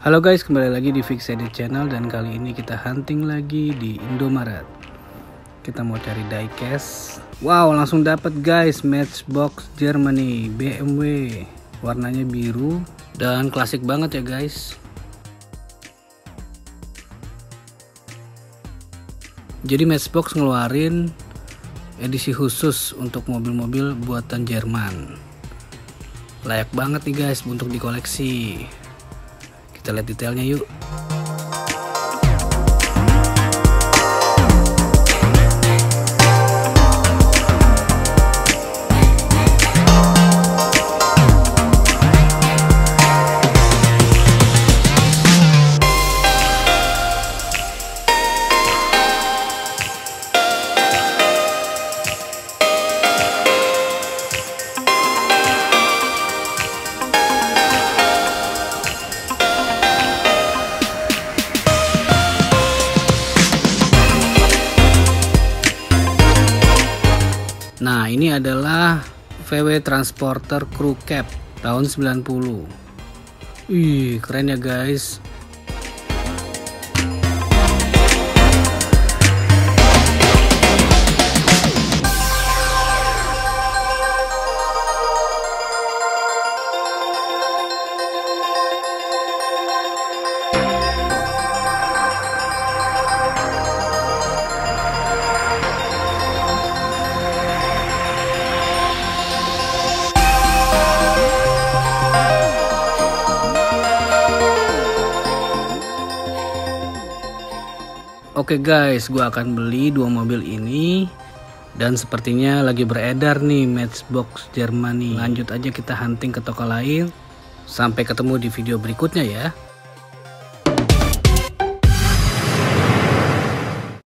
Halo guys, kembali lagi di Fix Edit Channel dan kali ini kita hunting lagi di Indomaret. Kita mau cari diecast. Wow, langsung dapat guys Matchbox Germany BMW. Warnanya biru dan klasik banget ya guys. Jadi Matchbox ngeluarin edisi khusus untuk mobil-mobil buatan Jerman. Layak banget nih guys untuk dikoleksi. Kita lihat detailnya yuk. Nah, ini adalah VW Transporter Crew Cab tahun 90. Wih, keren ya guys. Oke guys, gue akan beli dua mobil ini dan sepertinya lagi beredar nih Matchbox Germany. Lanjut aja kita hunting ke toko lain. Sampai ketemu di video berikutnya ya.